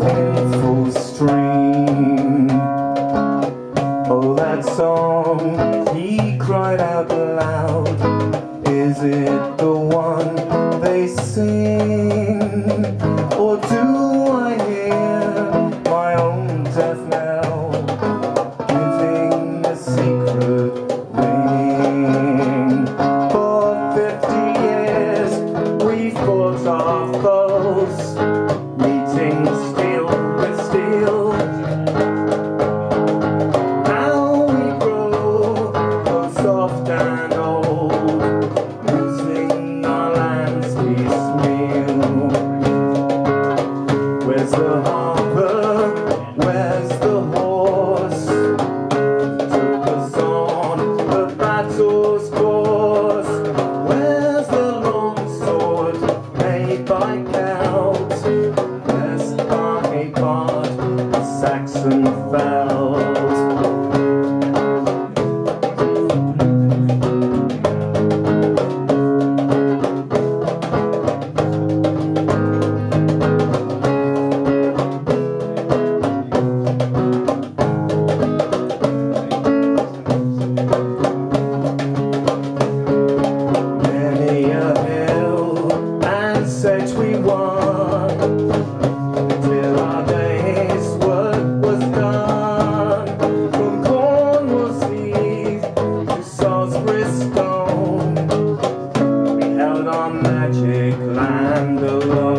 in stream. Oh, that song he cried out loud. Is it the one they sing? Or do I hear my own death knell giving a secret ring? For fifty years we fought our foes, magic land alone.